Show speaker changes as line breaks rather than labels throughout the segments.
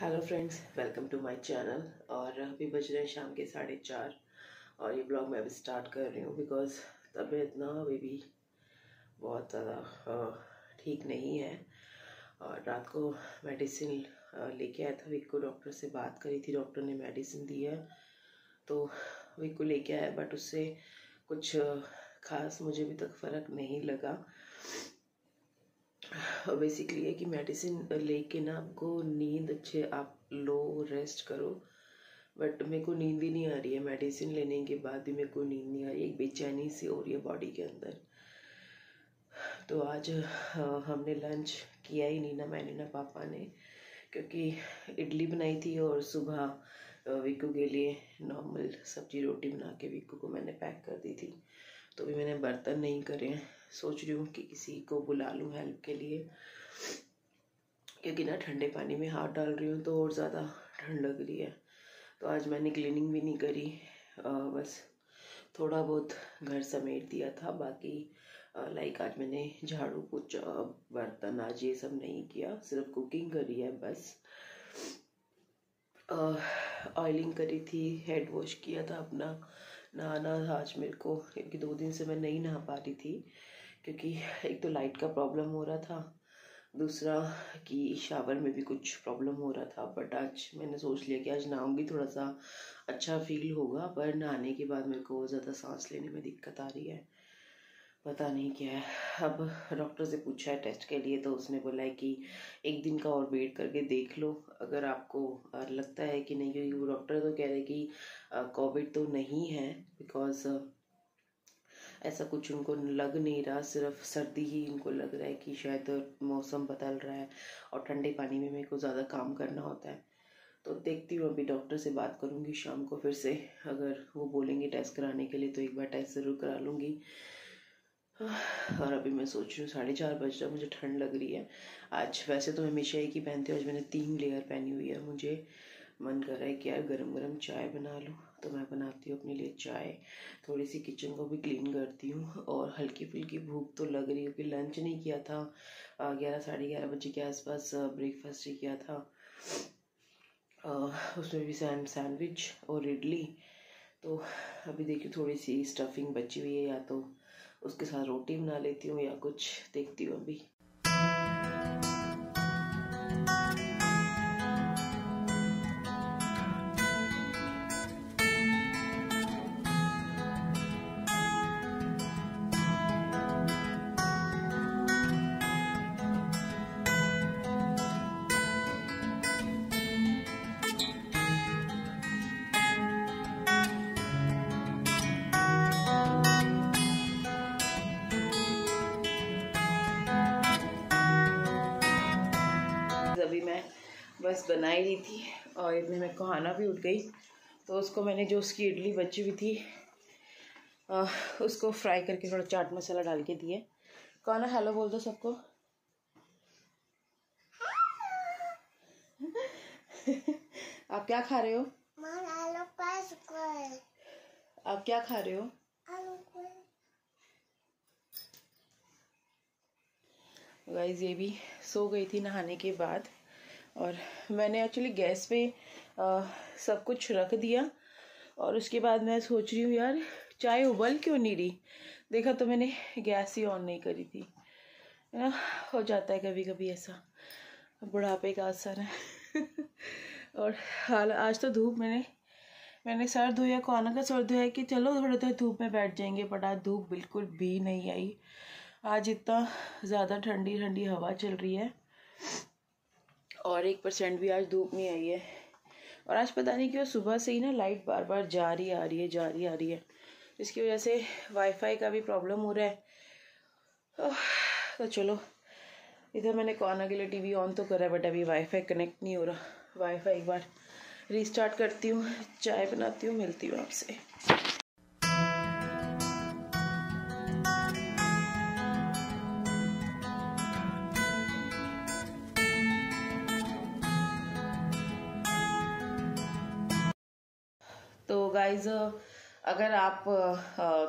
Hello friends welcome to my channel और अभी बज रहे हैं शाम के साढ़े चार। और ये ब्लॉग मैं अभी स्टार्ट कर रही हूँ बिकॉज़ तबीयत ना अभी भी बहुत ज़्यादा ठीक नहीं है। और रात को मेडिसिन लेके आया था वीक को डॉक्टर से बात करी थी। डॉक्टर ने मेडिसिन दी है। तो वीक को लेके आया बट उससे कुछ खास मुझे अभी तक फ़र्क नहीं लगा। बेसिकली है कि मेडिसिन लेके ना आपको नींद अच्छे आप लो रेस्ट करो। बट मेरे को नींद ही नहीं आ रही है। मेडिसिन लेने के बाद भी मेरे को नींद नहीं आ रही है एक बेचैनी सी हो रही है बॉडी के अंदर। तो आज हमने लंच किया ही नहीं ना, मैंने ना पापा ने। क्योंकि इडली बनाई थी और सुबह विक्कू के लिए नॉर्मल सब्ज़ी रोटी बना के विक्कू को मैंने पैक कर दी थी। तो भी मैंने बर्तन नहीं करे सोच रही हूँ कि किसी को बुला लूँ हेल्प के लिए। क्योंकि ना ठंडे पानी में हाथ डाल रही हूँ तो और ज़्यादा ठंड लग रही है। तो आज मैंने क्लीनिंग भी नहीं करी आ, बस थोड़ा बहुत घर समेट दिया था। बाकी लाइक आज मैंने झाड़ू पोछा बर्तन आज ये सब नहीं किया सिर्फ़ कुकिंग करी है बस। ऑयलिंग करी थी हेड वॉश किया था अपना नहाना था आज मेरे को क्योंकि दो दिन से मैं नहीं नहा पा रही थी। क्योंकि एक तो लाइट का प्रॉब्लम हो रहा था, दूसरा कि शावर में भी कुछ प्रॉब्लम हो रहा था बट आज मैंने सोच लिया कि आज नहाऊँगी थोड़ा सा अच्छा फील होगा, पर नहाने के बाद मेरे को ज़्यादा सांस लेने में दिक्कत आ रही है। पता नहीं क्या है। अब डॉक्टर से पूछा है टेस्ट के लिए तो उसने बोला है कि एक दिन का और वेट करके देख लो। अगर आपको लगता है कि नहीं, क्योंकि वो डॉक्टर तो कह रहे कि कोविड तो नहीं है बिकॉज़ ऐसा कुछ उनको लग नहीं रहा, सिर्फ़ सर्दी ही इनको लग रहा है कि शायद मौसम बदल रहा है और ठंडे पानी में मेरे को ज़्यादा काम करना होता है। तो देखती हूँ, अभी डॉक्टर से बात करूँगी, शाम को फिर से अगर वो बोलेंगे टेस्ट कराने के लिए तो एक बार टेस्ट ज़रूर करा लूँगी। और अभी मैं सोच रही हूँ, साढ़े चार बज रहा मुझे ठंड लग रही है। आज वैसे तो हमेशा एक ही पहनती हूँ, आज मैंने तीन लेयर पहनी हुई है। मुझे मन कर रहा है कि यार गरम गरम चाय बना लूँ। तो मैं बनाती हूँ अपने लिए चाय। थोड़ी सी किचन को भी क्लीन करती हूँ और हल्की फुल्की भूख तो लग रही है कि लंच नहीं किया था। ग्यारह, साढ़े ग्यारह बजे के आसपास ब्रेकफास्ट ही किया था। उसमें भी सैंड सैंडविच और इडली। तो अभी देखिए थोड़ी सी स्टफिंग बची हुई है या तो उसके साथ रोटी बना लेती हूँ या कुछ देखती हूँ अभी। बस बना ही रही थी और इतने में कहाना भी उठ गई। तो उसको मैंने जो उसकी इडली बची हुई थी आ, उसको फ्राई करके थोड़ा चाट मसाला डाल के दिए। कौन हेलो बोल दो सबको। आप क्या खा रहे हो? आप क्या खा रहे हो? गाइज़ ये भी सो गई थी नहाने के बाद। और मैंने एक्चुअली गैस पे आ, सब कुछ रख दिया। और उसके बाद मैं सोच रही हूँ यार चाय उबल क्यों नहीं रही? देखा तो मैंने गैस ही ऑन नहीं करी थी। है ना? हो जाता है कभी कभी ऐसा बुढ़ापे का असर है। और हाल आज तो धूप मैंने मैंने सर धोया को आना का सर धोया कि चलो थोड़ी देर धूप में बैठ जाएँगे बट आज धूप बिल्कुल भी नहीं आई। आज इतना ज़्यादा ठंडी ठंडी हवा चल रही है। और एक परसेंट भी आज धूप नहीं आई है। और आज पता नहीं क्यों सुबह से ही ना लाइट बार बार जा रही आ रही है जा रही आ रही है। इसकी वजह से वाईफाई का भी प्रॉब्लम हो रहा है। तो चलो, इधर मैंने कॉर्नर के लिए टीवी ऑन तो करा बट अभी वाईफाई कनेक्ट नहीं हो रहा। वाईफाई एक बार रीस्टार्ट करती हूँ, चाय बनाती हूँ, मिलती हूँ आपसे। तो गाइज़ अगर आप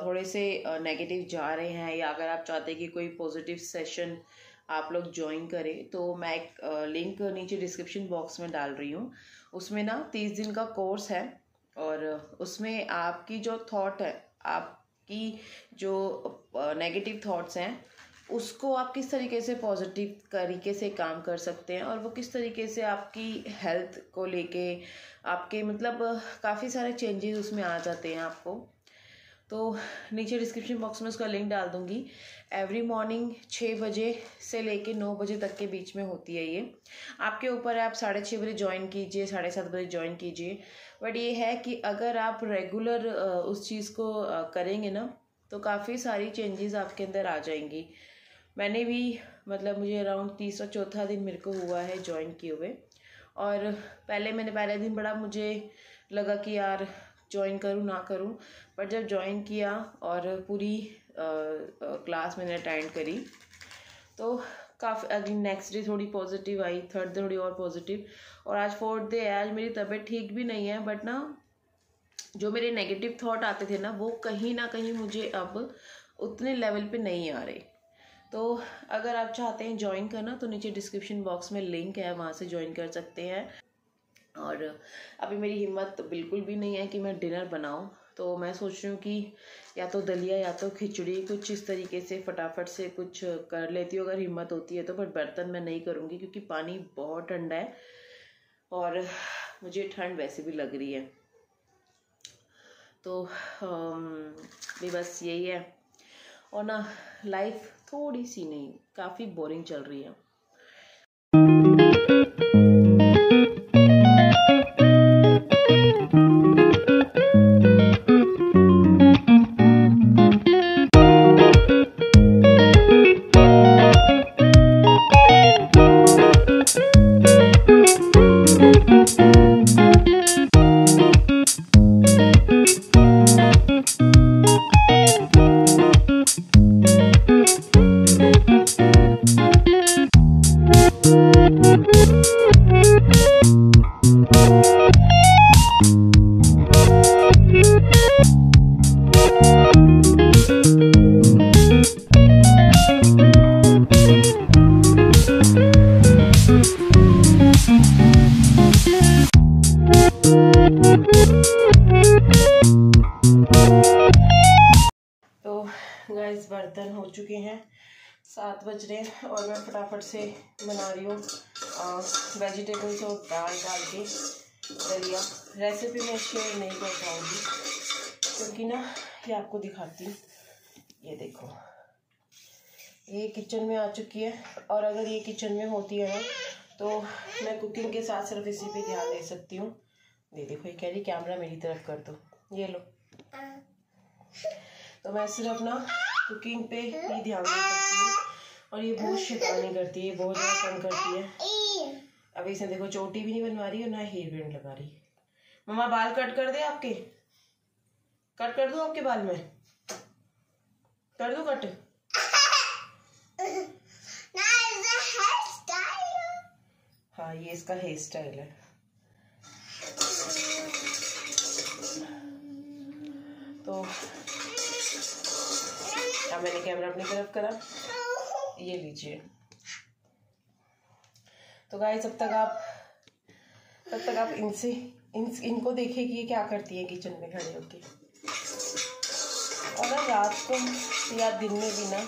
थोड़े से नेगेटिव जा रहे हैं या अगर आप चाहते हैं कि कोई पॉजिटिव सेशन आप लोग ज्वाइन करें तो मैं एक लिंक नीचे डिस्क्रिप्शन बॉक्स में डाल रही हूँ। उसमें ना तीस दिन का कोर्स है और उसमें आपकी जो थॉट है, आपकी जो नेगेटिव थॉट्स हैं उसको आप किस तरीके से पॉजिटिव तरीके से काम कर सकते हैं और वो किस तरीके से आपकी हेल्थ को लेके आपके मतलब काफ़ी सारे चेंजेस उसमें आ जाते हैं आपको। तो नीचे डिस्क्रिप्शन बॉक्स में उसका लिंक डाल दूँगी। एवरी मॉर्निंग छः बजे से लेके नौ बजे तक के बीच में होती है ये। आपके ऊपर है आप साढ़े छः बजे ज्वाइन कीजिए, साढ़े सात बजे ज्वाइन कीजिए। बट ये है कि अगर आप रेगुलर उस चीज़ को करेंगे ना तो काफ़ी सारी चेंजेस आपके अंदर आ जाएँगी। मैंने भी मतलब मुझे अराउंड तीसरा चौथा दिन मेरे को हुआ है ज्वाइन किए हुए। और पहले मैंने, पहले दिन बड़ा मुझे लगा कि यार ज्वाइन करूँ, ना करूँ बट जब ज्वाइन किया और पूरी क्लास मैंने अटेंड करी तो काफ़ी अगली नेक्स्ट डे थोड़ी पॉजिटिव आई थर्ड डे थोड़ी और पॉजिटिव और आज फोर्थ डे आज मेरी तबीयत ठीक भी नहीं है बट ना जो मेरे नेगेटिव थॉट आते थे ना, वो कहीं ना कहीं मुझे अब उतने लेवल पे नहीं आ रहे। तो अगर आप चाहते हैं ज्वाइन करना तो नीचे डिस्क्रिप्शन बॉक्स में लिंक है, वहाँ से ज्वाइन कर सकते हैं। और अभी मेरी हिम्मत बिल्कुल भी नहीं है कि मैं डिनर बनाऊँ। तो मैं सोच रही हूँ कि या तो दलिया, या तो खिचड़ी, कुछ इस तरीके से फटाफट से कुछ कर लेती हूँ, अगर हिम्मत होती है तो। बट बर्तन मैं नहीं करूँगी, क्योंकि पानी बहुत ठंडा है और मुझे ठंड वैसे भी लग रही है। तो भी बस यही है। और ना लाइफ थोड़ी सी नहीं काफ़ी बोरिंग चल रही है। गाइस बर्तन हो चुके हैं। सात बज रहे हैं और मैं फटाफट से बना रही हूँ वेजिटेबल्स और दाल डाल के दलिया। रेसिपी मैं शेयर नहीं कर पाऊँगी क्योंकि ना ये आपको दिखाती हूँ। ये देखो, ये किचन में आ चुकी है और अगर ये किचन में होती है ना तो मैं कुकिंग के साथ सिर्फ़ इसी पे ध्यान दे सकती हूँ। ये देखो ये कह रही कैमरा मेरी तरफ़ कर दो। ये लो। तो मैं सिर्फ़ अपना कुकिंग पे ही ध्यान दे सकती हूँ। और ये बहुत शैतानी करती है बहुत ज़्यादा तंग करती है। अभी इसे देखो चोटी भी नहीं बनवा रही और ना हेयर बैंड लगा रही। मम्मा बाल कट कर दे आपके। कट कर दो आपके बाल में? कर दो कट हाँ ये इसका हेयर स्टाइल है। तो अब मैंने कैमरा अपनी तरफ़ करा। ये लीजिए। तो गाय जब तक आप तब तक आप इनसे इन इनको देखिए कि ये क्या करती है किचन में खड़े होके। और रात को या दिन में भी ना,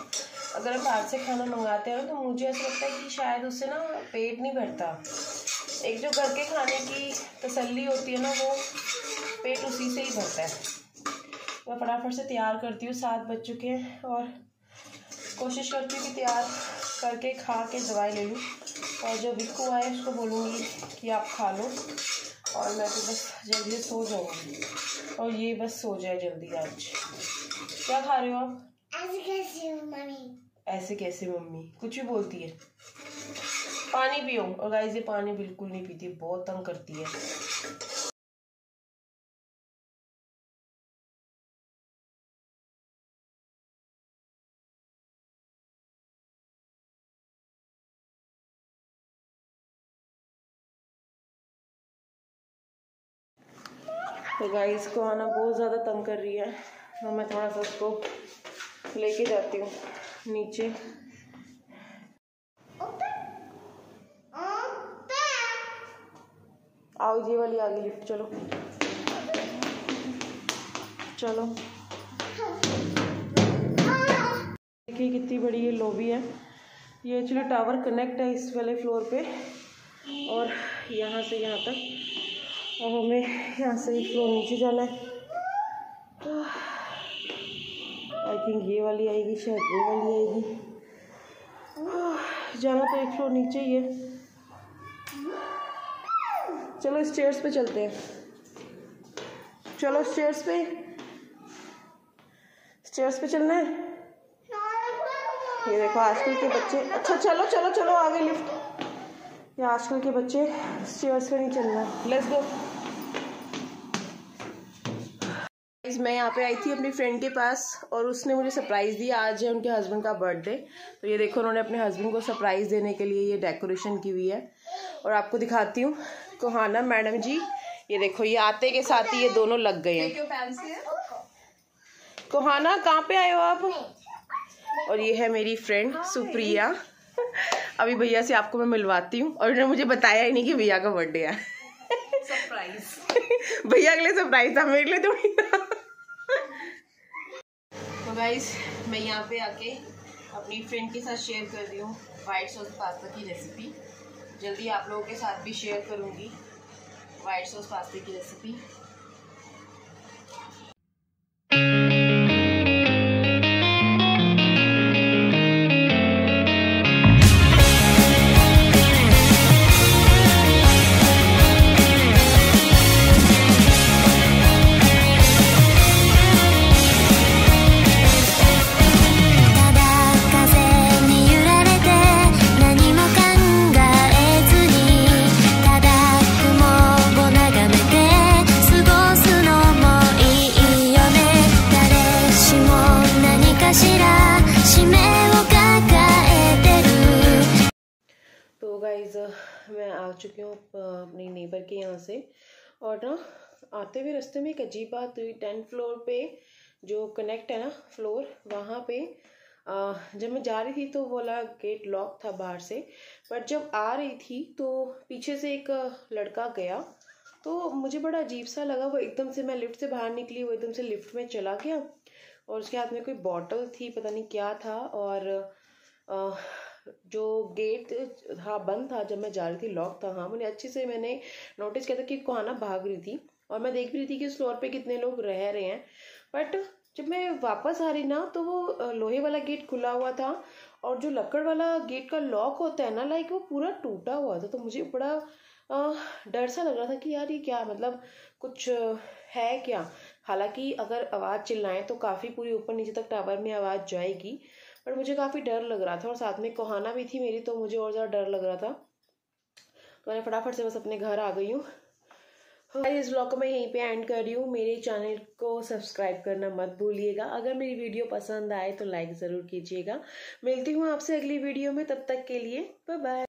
अगर हम बाहर से खाना मंगाते हैं तो मुझे ऐसा लगता है कि शायद उससे ना पेट नहीं भरता। एक जो घर के खाने की तसल्ली होती है ना, वो पेट उसी से ही भरता है। मैं फटाफट से तैयार करती हूँ सात बज चुके हैं और कोशिश करती हूँ कि तैयार करके खा के दवाई ले लूँ। और जो बिक्कू आए उसको बोलूँगी कि आप खा लो। और मैं तो बस जल्दी सो जाऊँगी। और ये बस सो जाए जल्दी आज। क्या खा रहे हो आप?
ऐसे कैसे मम्मी?
ऐसे कैसे मम्मी? कुछ भी बोलती है। पानी पियो। और गाइस ये पानी बिल्कुल नहीं पीती। बहुत तंग करती है। तो गाइस को आना बहुत ज़्यादा तंग कर रही है। तो मैं थोड़ा सा उसको लेके जाती हूँ नीचे। आओ, ये वाली आगे लिफ्ट चलो। चलो। देखिए कितनी बड़ी ये लॉबी है। ये एक्चुअली टावर कनेक्ट है इस वाले फ्लोर पे। और यहाँ से यहाँ तक। और हमें यहाँ से एक फ्लोर नीचे जाना है। तो आई थिंक ये वाली आएगी, शायद वो वाली आएगी। जाना तो एक फ्लोर नीचे ही है। चलो स्टेयर्स पे चलते हैं। चलो स्टेयर्स पे। स्टेयर्स पे चलना है? ये देखो, आजकल के बच्चे। अच्छा चलो चलो चलो, आगे लिफ्ट ये आजकल के बच्चे स्टेयर्स पे नहीं चलना। लेट्स गो मैं यहाँ पे आई थी अपनी फ्रेंड के पास और उसने मुझे सरप्राइज़ दिया। आज है उनके हस्बैंड का बर्थडे तो ये देखो उन्होंने अपने हस्बैंड को सरप्राइज़ देने के लिए ये डेकोरेशन की हुई है। और आपको दिखाती हूँ। कोहाना मैडम जी ये देखो ये आते के साथ ही ये दोनों लग गए हैं। कोहाना कहाँ पे आए हो आप? और ये है मेरी फ्रेंड सुप्रिया। अभी भैया से आपको मैं मिलवाती हूँ। और उन्होंने मुझे बताया ही नहीं कि भैया का बर्थडे है। सरप्राइज़ भैया के लिए सरप्राइज़ था मेरे लिए थोड़ी था। तो गाइस मैं यहाँ पे आके अपनी फ्रेंड के साथ शेयर कर रही हूँ वाइट सॉस पास्ता की रेसिपी जल्दी आप लोगों के साथ भी शेयर करूँगी वाइट सॉस पास्ते की रेसिपी मैं आ चुकी हूँ अपनी नेबर के यहाँ से। और ना आते हुए रास्ते में एक अजीब बात हुई। टेंथ फ्लोर पे जो कनेक्ट है ना फ्लोर वहाँ पे आ, जब मैं जा रही थी तो वाला गेट लॉक था बाहर से। पर जब आ रही थी तो पीछे से एक लड़का गया। तो मुझे बड़ा अजीब सा लगा वो एकदम से मैं लिफ्ट से बाहर निकली वो एकदम से लिफ्ट में चला गया। और उसके हाथ में कोई बॉटल थी पता नहीं क्या था। और आ, जो गेट हाँ बंद था जब मैं जा रही थी लॉक था हाँ मैंने अच्छे से मैंने नोटिस किया था कि कोहाना भाग रही थी और मैं देख भी रही थी कि उस फ्लोर पे कितने लोग रह रहे हैं। बट जब मैं वापस आ रही ना तो वो लोहे वाला गेट खुला हुआ था और जो लकड़ वाला गेट का लॉक होता है ना लाइक वो पूरा टूटा हुआ था। तो मुझे बड़ा डर सा लग रहा था कि यार ये क्या मतलब कुछ है क्या? हालाँकि अगर आवाज़ चिल्लाएँ तो काफ़ी पूरी ऊपर नीचे तक टावर में आवाज़ जाएगी। बट मुझे काफ़ी डर लग रहा था और साथ में कोहाना भी थी मेरी तो मुझे और ज़्यादा डर लग रहा था। तो मैं फटाफट से बस अपने घर आ गई हूँ। इस ब्लॉग को मैं यहीं पे एंड कर रही हूँ। मेरे चैनल को सब्सक्राइब करना मत भूलिएगा। अगर मेरी वीडियो पसंद आए तो लाइक ज़रूर कीजिएगा। मिलती हूँ आपसे अगली वीडियो में, तब तक के लिए बाय बाय